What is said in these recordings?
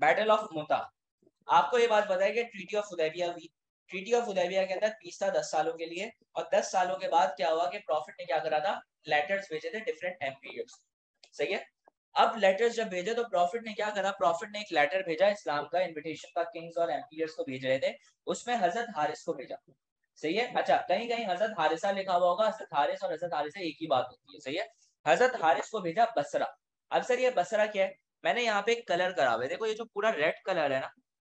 Battle of Mota आपको ये बात बताया कि ट्रीटी ऑफ़ उदैबिया हुई ट्रीटी ऑफ़ उदैबिया के अंदर पीस था, दस सालों के लिए। और दस सालों के बाद क्या हुआ कि प्रॉफिट ने क्या करा था? लेटर्स भेजे थे डिफरेंट एम्पीरियड्स सही है? अब लेटर्स जब भेजे तो प्रॉफिट ने क्या करा? प्रॉफिट ने एक लेटर भेजा, इस्लाम का इनविटेशन का किंग्स और एम्पीरियड्स को भेज रहे थे। उसमें हज़रत हारिस को भेजा। सही है? अच्छा कहीं कहीं हज़रत हारिसा लिखा हुआ होगा। हज़रत हारिस और हज़रत हारिसा एक ही बात होती है। सही है? हज़रत हारिस को भेजा बसरा। अब सर, ये बसरा क्या है? मैंने यहाँ पे कलर करा हुआ है। देखो, ये जो पूरा रेड कलर है ना,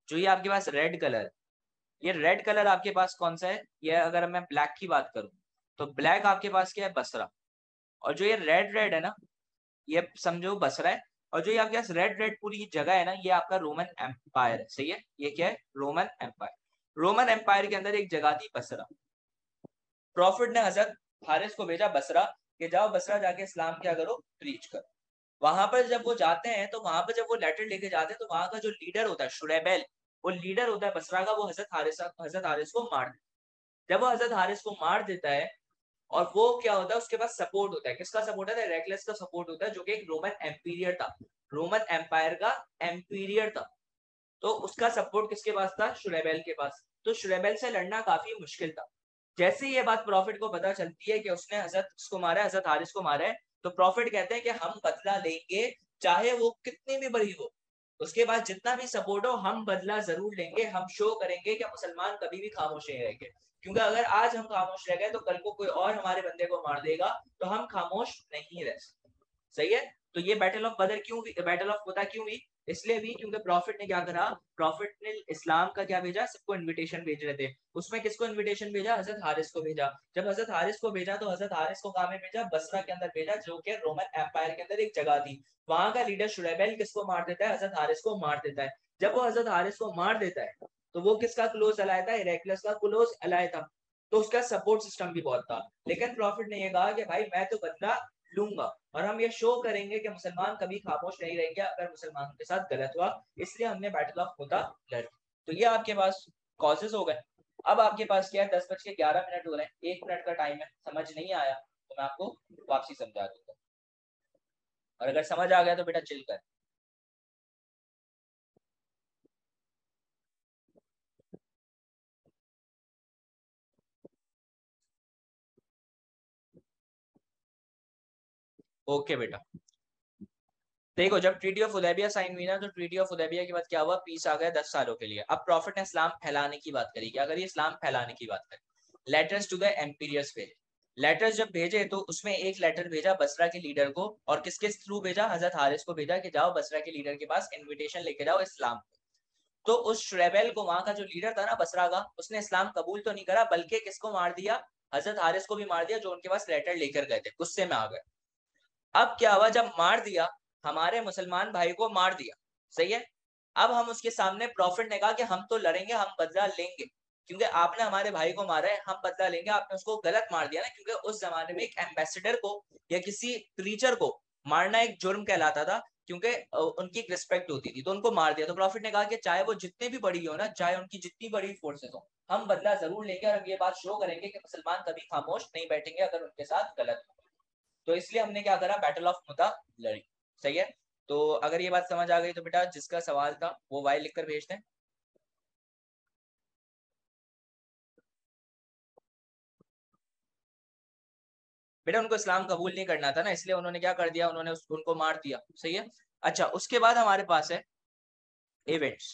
जो ये आपके पास रेड कलर ये रेड कलर आपके पास कौन सा है? ये अगर मैं ब्लैक की बात करूँ तो ब्लैक आपके पास क्या है? बसरा। और जो ये रेड रेड है ना, ये समझो बसरा है। और जो ये आपके पास रेड रेड पूरी जगह है ना, ये आपका रोमन एम्पायर है। सही है? ये क्या है? रोमन एम्पायर रोमन एम्पायर के अंदर एक जगह थी बसरा। प्रॉफिट ने हज़रत हारिस को भेजा बसरा, कि जाओ बसरा जाके इस्लाम क्या करो? प्रीच करो। वहाँ पर जब वो जाते हैं तो वहाँ पर जब वो लेटर लेके जाते हैं तो वहाँ का जो लीडर होता है शुरेबेल वो लीडर होता है बसरा का वो हज़रत हारिस हज़रत हारिस को मार देता जब वो हज़रत हारिस को मार देता है, और वो क्या होता है, उसके पास सपोर्ट होता है। किसका सपोर्ट होता है? रेकलेस का सपोर्ट होता है, जो कि एक रोमन एम्पीरियर था। रोमन एम्पायर का एम्पीरियर था। तो उसका सपोर्ट किसके पास था? शुरेबेल के पास। तो शुरेबेल से लड़ना काफ़ी मुश्किल था। जैसे ही ये बात प्रॉफिट को पता चलती है कि उसने हज़रत, उसको मारा है, हज़रत हारिस को मारा है तो प्रॉफिट कहते हैं कि हम बदला लेंगे, चाहे वो कितनी भी बड़ी हो। उसके बाद जितना भी सपोर्ट हो, हम बदला ज़रूर लेंगे, हम शो करेंगे कि मुसलमान कभी भी खामोश नहीं रहेंगे। क्योंकि अगर आज हम खामोश रह गए तो कल को कोई और हमारे बंदे को मार देगा तो हम खामोश नहीं रह सकते। सही है? तो ये बैटल ऑफ़ बदर क्यों बैटल ऑफ़ पता क्यों हुई? इसलिए भी क्योंकि प्रॉफिट ने क्या करा? प्रॉफिट ने इस्लाम का क्या भेजा? सबको इनविटेशन भेज रहे थे। उसमें किसको इनविटेशन भेजा? हज़रत हारिस को भेजा। जब हज़रत हारिस को भेजा तो हज़रत हारिस को कहा भेजा? बसरा के अंदर भेजा, जो कि रोमन एम्पायर के अंदर एक जगह थी। वहाँ का लीडर शुरेबेल किसको मार देता है? हज़रत हारिस को मार देता है। जब वो हज़रत हारिस को मार देता है तो वो किसका क्लोज अलाय था? इरेक्लस का क्लोज अलाय था। तो उसका सपोर्ट सिस्टम भी बहुत था। लेकिन प्रॉफिट ने यह कहा कि, भाई, मैं तो बदला लूँगा। और हम ये शो करेंगे कि मुसलमान कभी खामोश नहीं रहेंगे अगर मुसलमानों के साथ गलत हुआ, इसलिए हमने बैटल ऑफ़ होता लड़ तो ये आपके पास कॉजेज हो गए। अब आपके पास क्या है? दस बज के ग्यारह मिनट हो रहे हैं। एक मिनट का टाइम है। समझ नहीं आया तो मैं आपको वापसी समझा दूँगा। और अगर समझ आ गया तो बेटा चिल कर। ओके बेटा। देखो, जब ट्रीटी ऑफ़ उदैबिया साइन हुई ना तो ट्रीटी ऑफ़ उदैबिया के बाद क्या हुआ? पीस आ गया दस सालों के लिए। अब प्रॉफिट ने इस्लाम फैलाने की बात करी। अगर ये इस्लाम फैलाने की बात करें। लेटर्स टू द एम्पीरियस भेजे। लेटर्स जब भेजे तो उसमें एक लेटर भेजा बसरा के लीडर को, और किसके थ्रू भेजा? हज़रत हारिस को भेजा कि जाओ बसरा के लीडर के पास इन्विटेशन लेके जाओ इस्लाम को तो उस श्रेबेल को, वहाँ का जो लीडर था ना, बसरा का, उसने इस्लाम कबूल तो नहीं करा, बल्कि किसको मार दिया? हज़रत हारिस को भी मार दिया, जो उनके पास लेटर लेकर गए थे। गुस्से में आ गए। अब क्या हुआ? जब मार दिया, हमारे मुसलमान भाई को मार दिया। सही है? अब हम उसके सामने प्रॉफिट ने कहा कि हम तो लड़ेंगे, हम बदला लेंगे। क्योंकि आपने हमारे भाई को मारा है, हम बदला लेंगे। आपने उसको गलत मार दिया ना, क्योंकि उस जमाने में एक एम्बेसडर को या किसी प्रीचर को मारना एक जुर्म कहलाता था, क्योंकि उनकी एक रिस्पेक्ट होती थी। तो उनको मार दिया। तो प्रॉफिट ने कहा कि चाहे वो जितने भी बड़ी हो ना, चाहे उनकी जितनी बड़ी फोर्सेस हो, हम बदला ज़रूर लेंगे और हम ये बात शो करेंगे कि मुसलमान कभी खामोश नहीं बैठेंगे अगर उनके साथ गलत हो। तो इसलिए हमने क्या करा? बैटल ऑफ़ मुता लड़ी। सही है? तो अगर ये बात समझ आ गई तो बेटा, जिसका सवाल था, वो वाई लिखकर भेज दें। बेटा, उनको इस्लाम कबूल नहीं करना था ना, इसलिए उन्होंने क्या कर दिया? उन्होंने उनको मार दिया। सही है? अच्छा उसके बाद हमारे पास है इवेंट्स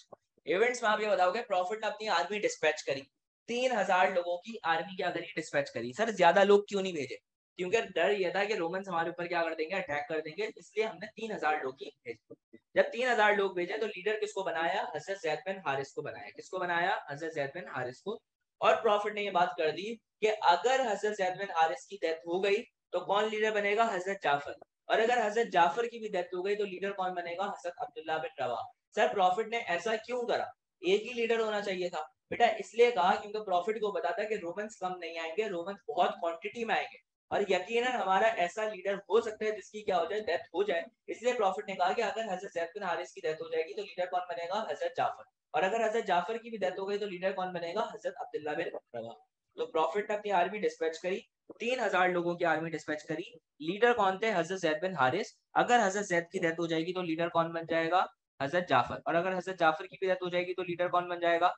इवेंट्स में आप ये बताओगे प्रॉफिट ने अपनी आर्मी डिस्पैच करी। तीन हज़ार लोगों की आर्मी क्या करी डिस्पैच करी। सर, ज़्यादा लोग क्यों नहीं भेजे? क्योंकि डर यह था कि रोमन्स हमारे ऊपर क्या कर देंगे अटैक कर देंगे, इसलिए हमने तीन हज़ार लोग की भेजे। जब तीन हज़ार लोग भेजे तो लीडर किसको बनाया? हज़रत जैद बिन हारिस को बनाया। किसको बनाया? हज़रत जैद बिन हारिस को। और प्रॉफिट ने ये बात कर दी कि अगर हज़रत जैद बिन हारिस की डेथ हो गई तो कौन लीडर बनेगा? हज़रत जाफ़र और अगर हज़रत जाफ़र की भी डेथ हो गई तो लीडर कौन बनेगा? हज़रत अब्दुल्ला बिन रवा सर प्रॉफिट ने ऐसा क्यों करा? एक ही लीडर होना चाहिए था। बेटा, इसलिए कहा क्योंकि प्रॉफिट को बताता है कि रोमन्स कम नहीं आएँगे रोमन्स बहुत क्वांटिटी में आएँगे। और यकीनन हमारा ऐसा लीडर हो सकता है जिसकी क्या हो जाए डेथ हो जाए। इसलिए प्रॉफिट ने कहा कि अगर हज़रत जैद बिन हारिस की डेथ हो जाएगी तो लीडर कौन बनेगा? हज़रत जाफ़र। और अगर हज़रत जाफ़र की भी डेथ हो गई तो लीडर कौन बनेगा? हज़रत अब्दुल्ला बिन रवा। तो प्रॉफिट ने अपनी आर्मी डिस्पैच करी, तीन हज़ार लोगों की आर्मी डिस्पैच करी। लीडर कौन थे? हज़रत जैद बिन हारिस। अगर हज़रत जैद की डेथ हो जाएगी तो लीडर कौन बन जाएगा? हज़रत जाफ़र। और अगर हज़रत जाफ़र की भी डेथ हो जाएगी तो लीडर कौन बन जाएगा?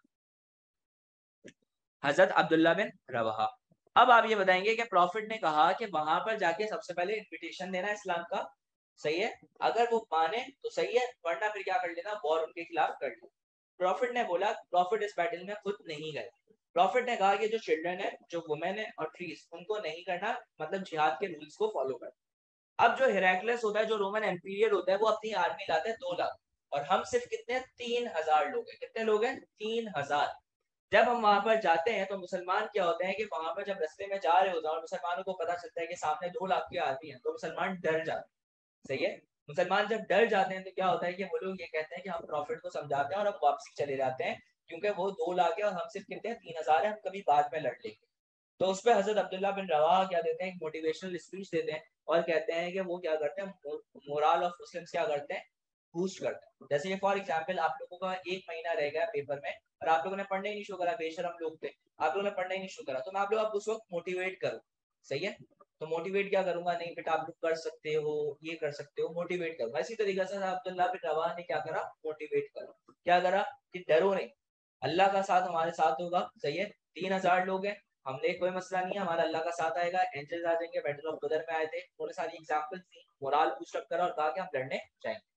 हज़रत अब्दुल्ला बिन रवा। अब आप ये बताएँगे कि प्रॉफिट ने कहा कि वहाँ पर जाके सबसे पहले इन्विटेशन देना इस्लाम का। सही है? अगर वो माने तो सही है, वरना फिर क्या कर लेना? वॉर उनके खिलाफ कर लेना। प्रॉफिट ने बोला प्रॉफिट इस बैटल में खुद नहीं गए। प्रॉफिट ने कहा कि जो चिल्ड्रन है, जो वुमेन है और ट्रीज उनको नहीं करना। मतलब जिहाद के रूल्स को फॉलो कर अब जो हेराक्लस होता है, जो रोमन एम्पीरियर होता है, वो अपनी आर्मी लाते हैं दो लाख। और हम सिर्फ़ कितने? तीन हज़ार लोग हैं। कितने लोग हैं? तीन हज़ार। जब हम वहाँ पर जाते हैं तो मुसलमान क्या होते हैं कि वहाँ पर जब रस्ते में जा रहे होते हैं और मुसलमानों को पता चलता है कि सामने दो लाख के आदमी हैं तो मुसलमान डर जाते हैं। सही है? मुसलमान जब डर जाते हैं तो क्या होता है कि वो लोग ये कहते हैं कि हम प्रॉफिट को समझाते हैं और हम वापसी चले जाते हैं, क्योंकि वो दो लाख है और हम सिर्फ़ कहते हैं तीन हज़ार है, हम कभी बाद में लड़ लेंगे। तो उस पर हज़रत अब्दुल्ला बिन रवा क्या देते हैं, एक मोटिवेशनल स्पीच देते हैं और कहते हैं कि वो क्या करते हैं मोरल ऑफ़ मुस्लिम क्या करते हैं बूस्ट करता है जैसे फॉर एग्ज़ाम्पल आप लोगों का एक महीना रह गया पेपर में और आप लोगों ने पढ़ने ही नहीं शुरू करा, बेशरम लोग थे। आप लोगों ने पढ़ना ही नहीं शुरू करा। तो मैं आप लोग आप उस वक्त मोटिवेट करूँ। सही है? तो मोटिवेट क्या करूँगा? नहीं, बेटा, आप लोग कर सकते हो, ये कर सकते हो मोटिवेट करूँगा इसी तरीके से अब्दुल्ला बिन रवा ने क्या करा? मोटिवेट करो। क्या करा? कि डरो नहीं। अल्लाह का साथ हमारे साथ होगा। सही है? तीन हज़ार लोग हैं। हमने कोई मसला नहीं है। हमारा अल्लाह का साथ आएगा। एंजल्स आ जाएँगे। बैटल ऑफ़ बदर में आए थे। उन्होंने सारी एग्ज़ाम्पल थी मोराल बूस्ट अप करा और कहा कि हम लड़ने जाएँगे।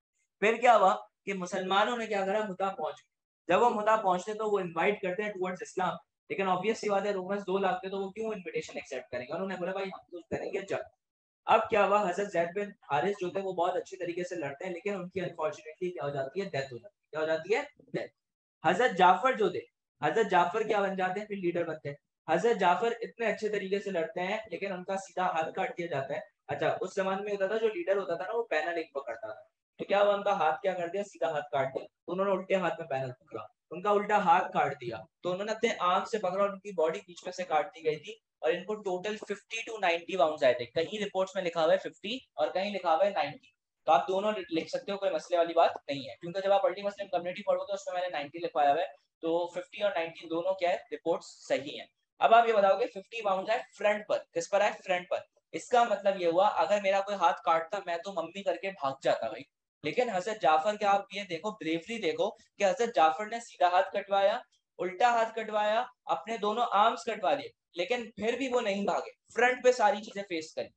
फिर क्या हुआ कि मुसलमानों ने क्या करा? मुद्दा पहुँच जब वो मुद्दा पहुँचते तो वो इनवाइट करते हैं टुवर्ड्स इस्लाम लेकिन ऑब्वियस बात है रोमन्स दो लाख थे तो वो क्यों इनविटेशन एक्सेप्ट करेंगे? उन्होंने बोला, भाई, हम तो करेंगे जब अब क्या हुआ? हज़रत जैद बिन हारिस जो थे, वो बहुत अच्छे तरीके से लड़ते हैं, लेकिन उनकी अनफॉर्चुनेटली क्या हो जाती है डेथ हो जाती है। क्या हो जाती है? डेथ हज़रत जाफ़र जो थे, हज़रत जाफ़र क्या बन जाते हैं? फिर लीडर बनते हैं। हज़रत जाफ़र इतने अच्छे तरीके से लड़ते हैं, लेकिन उनका सीधा हाथ काट दिया जाता है। अच्छा उस जमाने में होता था, जो लीडर होता था ना, वो पैनल एक पकड़ता था। तो क्या हुआ? उनका हाथ क्या कर दिया? सीधा हाथ काट दिया। तो उन्होंने उल्टे हाथ में पैनल पकड़ा। उनका उल्टा हाथ काट दिया। तो उन्होंने अपने आँख से पकड़ा और उनकी बॉडी बीच में से काट दी गई थी और इनको टोटल 50 टू 90 बाउंड आए थे। कहीं रिपोर्ट्स में लिखा हुआ है 50 और कहीं लिखा हुआ है 90 तो आप दोनों लिख सकते हो, कोई मसले वाली बात नहीं है। क्योंकि जब आप अल्टी मसलिम कम्युनिटी पढ़ोगे उसमें मैंने 90 लिखवाया हुआ है। तो 50 और 90 दोनों क्या है? रिपोर्ट सही है। अब आप ये बताओगे 50 बाउंड है फ्रंट पर। किस पर है फ्रंट पर। इसका मतलब ये हुआ, अगर मेरा कोई हाथ काटता, मैं तो मम्मी करके भाग जाता भाई। लेकिन हज़रत जाफ़र के आप ये देखो ब्रेवरी देखो कि हज़रत जाफ़र ने सीधा हाथ कटवाया, उल्टा हाथ कटवाया, अपने दोनों आर्म्स कटवा दिए लेकिन फिर भी वो नहीं भागे। फ्रंट पे सारी चीज़ें फेस करी।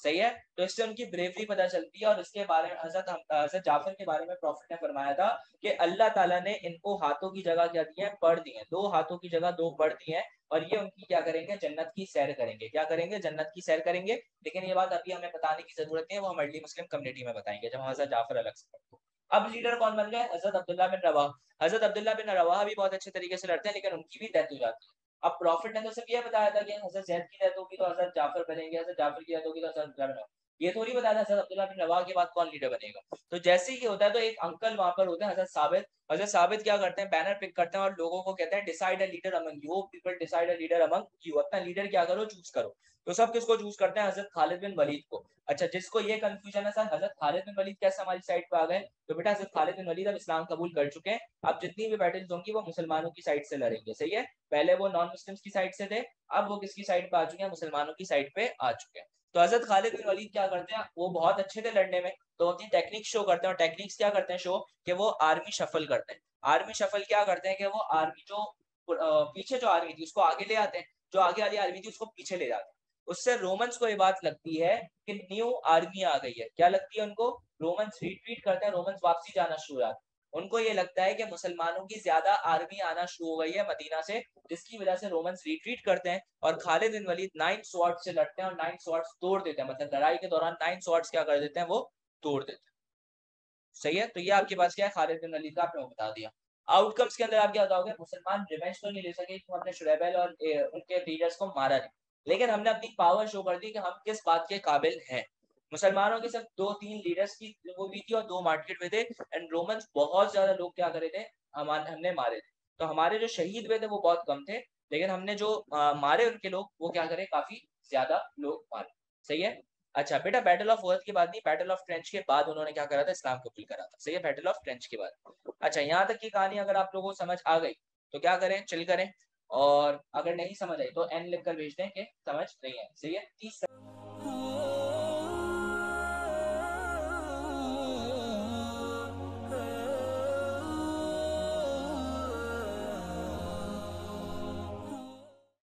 सही है? तो इससे उनकी ब्रेवरी पता चलती है और इसके बारे में हज़रत हज़रत जाफ़र के बारे में प्रॉफिट ने फरमाया था कि अल्लाह ताला ने इनको हाथों की जगह क्या दी है? पढ़ दी है। दो हाथों की जगह दो पढ़ दी है और ये उनकी क्या करेंगे? जन्नत की सैर करेंगे। क्या करेंगे? जन्नत की सैर करेंगे। लेकिन ये बात अभी हमें बताने की ज़रूरत है, वो हम अर्ली मुस्लिम कम्युनिटी में बताएँगे, जब हज़रत जाफ़र अलग से अब लीडर कौन बन गए? हज़रत अब्दुल्ला बिन रवा हज़रत अब्दुल्ला बिन रवा भी बहुत अच्छे तरीके से लड़ते हैं, लेकिन उनकी भी डेथ हो जाती है। अब प्रॉफिट ने तो सिर्फ़ ये बताया था कि हज़रत जैद की डेथ होगी तो हज़रत जाफ़र बनेंगे हज़रत जाफ़र की डेथ होगी तो हज़रत ये थोड़ी बताया था अब्दुल्ला बिन रवा के बाद कौन लीडर बनेगा? तो जैसे ही होता है तो एक अंकल वहाँ पर होते हैं, हज़रत साबित। हज़रत साबित क्या करते हैं? बैनर पिक करते हैं और लोगों को कहते हैं decide a leader among you people decide a leader among you अपना लीडर क्या करो? चूज़ करो। तो सब किसको चूज़ करते हैं? हज़रत खालिद बिन वलीद को। अच्छा जिसको ये कंफ्यूजन है, सर, हज़रत खालिद बिन वलीद कैसे हमारी साइड पे आ गए? तो बेटा, हज़रत खालिद बिन वलीद अब इस्लाम कबूल कर चुके हैं। अब जितनी भी बैटल्स होंगी, वो मुसलमानों की साइड से लड़ेंगे। सही है? पहले वो नॉन मुस्लिम्स की साइड से थे, अब वो किसकी साइड पे आ चुके हैं? मुसलमानों की साइड पे आ चुके हैं। तो हज़रत खालिद बिन वलीद क्या करते हैं? वो बहुत अच्छे थे लड़ने में तो अपनी टेक्निक शो करते हैं। और टेक्निक्स क्या करते हैं शो कि वो आर्मी शफल करते हैं। आर्मी शफल क्या करते हैं कि वो आर्मी जो पीछे जो आर्मी थी, उसको आगे ले आते हैं। जो आगे वाली आर्मी थी, उसको पीछे ले जाते हैं। उससे रोमन्स को ये बात लगती है कि न्यू आर्मी आ गई है। क्या लगती है उनको? रोमन्स रिट्रीट करते हैं। रोमन्स वापसी जाना शुरू हो जाते उनको ये लगता है कि मुसलमानों की ज़्यादा आर्मी आना शुरू हो गई है मदीना से, जिसकी वजह से रोमन्स रिट्रीट करते हैं और Khalid bin Walid nine sword से लड़ते हैं और नाइन स्वॉर्ड तोड़ देते हैं। मतलब लड़ाई के दौरान नाइन स्वॉर्ड क्या कर देते हैं, वो तोड़ देते हैं। सही है? तो ये आपके पास क्या है? खालिद बिन वलीद का आपने बता दिया। आउटकम्स के अंदर आप क्या बताओगे? मुसलमान रिवेंज तो नहीं ले सके कि हमने शुरेबल और उनके लीडर्स को मारा नहीं। लेकिन हमने अपनी पावर शो कर दी कि हम किस बात के काबिल हैं। मुसलमानों के सिर्फ़ दो तीन लीडर्स की वो भी थी और दो मार्केट में थे। एंड रोमन्स बहुत ज़्यादा लोग क्या करे थे? हमने मारे थे। तो हमारे जो शहीद हुए थे वो बहुत कम थे लेकिन हमने जो आ, मारे उनके लोग वो क्या करे? काफ़ी ज़्यादा लोग मारे। सही है? अच्छा बेटा बैटल ऑफ़ वर्थ के बाद नहीं बैटल ऑफ़ ट्रेंच के बाद उन्होंने क्या करा था? इस्लाम कबूल करा था। सही है? बैटल ऑफ़ ट्रेंच के बाद। अच्छा यहाँ तक की कहानी अगर आप लोगों को समझ आ गई तो क्या करें? चिल करें। और अगर नहीं समझ आई तो एन लिख कर भेज दें कि समझ नहीं है सही है? तीस